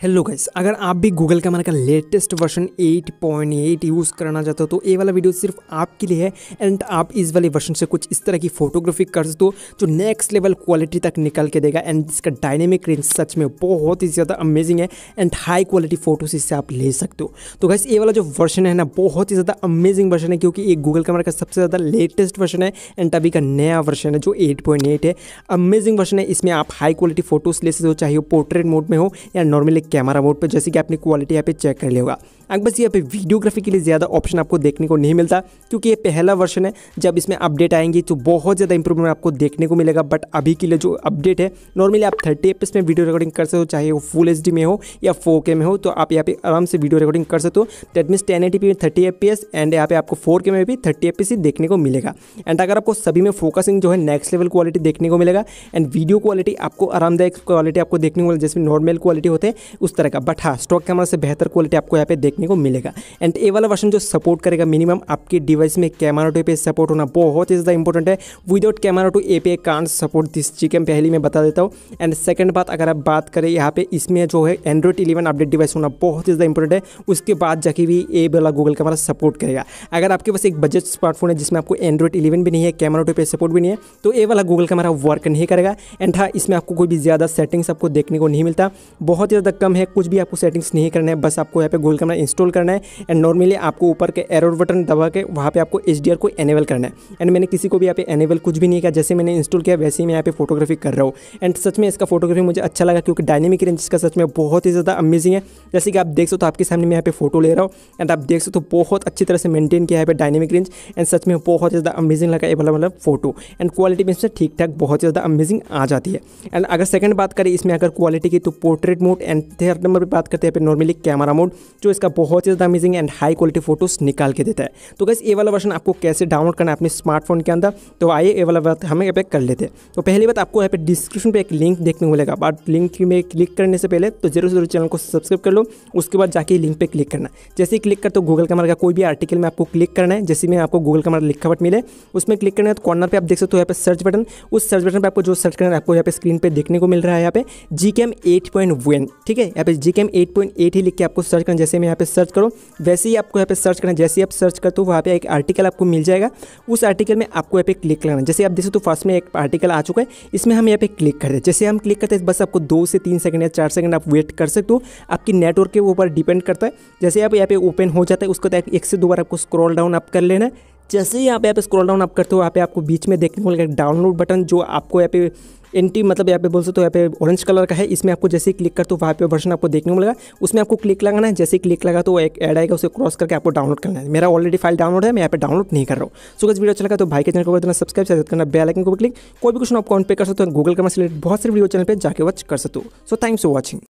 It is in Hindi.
हेलो गाइस अगर आप भी गूगल कैमरा का लेटेस्ट वर्जन 8.8 यूज़ करना चाहते हो तो ये वाला वीडियो सिर्फ़ आपके लिए है एंड आप इस वाले वर्जन से कुछ इस तरह की फोटोग्राफी कर सकते हो, जो नेक्स्ट लेवल क्वालिटी तक निकल के देगा एंड इसका डायनेमिक रेंज सच में बहुत ही ज़्यादा अमेजिंग है एंड हाई क्वालिटी फ़ोटोज़ इससे आप ले सकते हो। तो गैस ये वाला जो वर्जन है ना, बहुत ही ज़्यादा अमेजिंग वर्जन है, क्योंकि ये गूगल कैमरा का सबसे ज़्यादा लेटेस्ट वर्जन है एंड अभी का नया वर्जन है जो एट है। अमेजिंग वर्जन है, इसमें आप हाई क्वालिटी फ़ोटोज़ ले सकते हो, चाहे वो पोर्ट्रेट मोड में हो या नॉर्मली कैमरा मोड पर जैसे कि आपने क्वालिटी यहाँ पे चेक कर लिया होगा। बस यहाँ पे वीडियोग्राफी के लिए ज़्यादा ऑप्शन आपको देखने को नहीं मिलता, क्योंकि ये पहला वर्षन है। जब इसमें अपडेट आएँगी तो बहुत ज़्यादा इंप्रूवमेंट आपको देखने को मिलेगा बट अभी के लिए जो अपडेट है नॉर्मली आप थर्टी एफ़ में वीडियो रिकॉर्डिंग कर सकते हो, चाहे वो फुल एच में हो या फोर में हो तो आप यहाँ पे आराम से वीडियो रिकॉर्डिंग कर सकते हो। दैट मीन्स टेन एटी में थर्टी एफ़ एंड यहाँ पे आपको फोर में भी थर्टी एफ़ देखने को मिलेगा। एंड अगर आपको सभी में फोकसिंग जो है नेक्स्ट लेवल क्वालिटी देखने को मिलेगा एंड वीडियो क्वालिटी आपको आरामदायक क्वालिटी आपको देखने को मिलेगा, जैसे नॉर्मल क्वालिटी होते हैं, उस तरह का। बट हाँ स्टॉक कैमरा से बेहतर क्वालिटी आपको यहाँ पे देखने को मिलेगा। एंड ए वाला वर्जन जो सपोर्ट करेगा मिनिमम आपके डिवाइस में कैमरा टू पे सपोर्ट होना बहुत ही ज़्यादा इंपॉर्टेंट है। विदाउट कैमरा टू ए पे कान सपोर्ट दिस चिकन पहले मैं बता देता हूँ। एंड सेकंड बात, अगर आप बात करें यहाँ पे, इसमें जो है एंड्रॉइड इलेवन अपडेट डिवाइस होना बहुत ही ज़्यादा इंपॉर्टेंट है। उसके बाद जाके भी ए वाला गूगल कैमरा सपोर्ट करेगा। अगर आपके पास एक बजट स्मार्टफ़ोन है जिसमें आपको एंड्रॉइड इलेवन भी नहीं है कैमरा टू पे सपोर्ट भी नहीं है तो ए वाला गूगल कैमरा वर्क नहीं करेगा। एंड हाँ इसमें आपको कोई भी ज़्यादा सेटिंग्स आपको देखने को नहीं मिलता। बहुत ही ज़्यादा कम है, कुछ भी आपको सेटिंग्स नहीं करना है, बस आपको यहाँ पे गूगल कैमरा इंस्टॉल करना है एंड नॉर्मली आपको ऊपर के एरोर बटन दबा के वहाँ पे आपको एचडीआर को एनेबल करना है। एंड मैंने किसी को भी यहाँ पे एनेबल कुछ भी नहीं किया, जैसे मैंने इंस्टॉल किया, वैसे ही मैं यहाँ पे फोटोग्राफी कर रहा हूँ। एंड सच में इसका फोटोग्राफी मुझे अच्छा लगा क्योंकि डायनेमिक रेंज इसका सच में बहुत ही ज़्यादा अमेजिंग है। जैसे कि आप देख सकते हो, आपके सामने मैं यहाँ पे फ़ोटो ले रहा हूँ एंड आप देख सकते हो, बहुत अच्छी तरह से मेंटेन किया है डायनेमिक रेंज एंड सच में बहुत ज़्यादा अमेजिंग लगा ये वाला मतलब फ़ोटो। एंड क्वालिटी में इसमें ठीक ठाक बहुत ज़्यादा अमेजिंग आ जाती है। एंड अगर सेकंड बात करें इसमें अगर क्वालिटी की तो portrait mode and third number पर बात करते हैं नॉर्मली कैमरा मोड जो इसका बहुत ही ज़्यादा amazing and high quality photos निकाल के देता है। तो गैस ये वाला वर्षन आपको कैसे डाउनलोड करना है अपने स्मार्टफ़ोन के अंदर तो आइए ये वाला बात हमें यहाँ पे कर लेते हैं। तो पहली बात आपको यहाँ पे डिस्क्रिप्शन पे एक लिंक देखने को मिलेगा। बट लिंक में क्लिक करने से पहले तो ज़रूर ज़रूर चैनल को सब्सक्राइब कर लो, उसके बाद जाके लिंक पर क्लिक करना। जैसे ही क्लिक कर तो गूगल कैमरा का कोई भी आर्टिकल में आपको क्लिक करना है, जैसे में आपको गूगल कैमरा लिखावट मिले, उसमें क्लिक करना है तो कॉर्नर पर आप देख सकते हो यहाँ पे सर्च बटन उस सर्च बटन पर आपको जो सर्च करना है, आपको यहाँ पे स्क्रीन पर देखने को मिल रहा है यहाँ पे जी एट पॉइंट वन ठीक है? यहाँ पे G cam eight point eight ही लिख के आपको सर्च करना जैसे मैं यहाँ पे सर्च करो। वैसे ही आपको यहाँ पे सर्च करना जैसे ही आप सर्च करते हो, वहाँ पे एक आर्टिकल आपको मिल जाएगा। उस आर्टिकल में आपको यहाँ पे क्लिक करना है। जैसे आप देखो तो फ़र्स्ट में एक आर्टिकल आ चुका है। इसमें हम यहाँ पे क्लिक करते हैं। जैसे हम क्लिक करते हैं, बस आपको दो से तीन सेकंड या चार सेकंड आप वेट कर सकते हो। आपकी नेटवर्क के ऊपर डिपेंड करता है। जैसे आप यहाँ पे ओपन हो जाता है, उसको एक से दो बार आपको स्क्रॉल डाउन आप कर लेना जैसे ही आप यहाँ पे स्क्रॉल डाउन आप करते हो, यहाँ पे आपको बीच में देखने को मिलेगा डाउनलोड बटन जो आपको यहाँ पे एंटी मतलब यहाँ पे बोल सकते हो, यहाँ पे ऑरेंज कलर का है। इसमें आपको जैसे ही क्लिक करते हो, वहाँ पे वर्जन आपको देखने को मिलेगा। उसमें आपको क्लिक लगाना है। जैसे ही क्लिक लगा तो एक ऐड आएगा, उसे क्रॉस करके आपको डाउनलोड करना है। मेरा ऑलरेडी फ़ाइल डाउनलोड है, मैं यहाँ पे डाउनलोड नहीं कर रहा हूँ। सो अगर वीडियो चलेगा तो भाई के चैनल को कर देना सब्सक्राइब करना बेल आइकन को क्लिक कोई भी क्वेश्चन आप कौन पे कर सकते हो। गूगल का मैं बहुत सारे वीडियो चैनल पर जाकर वॉच कर सकते हो। So thanks for watching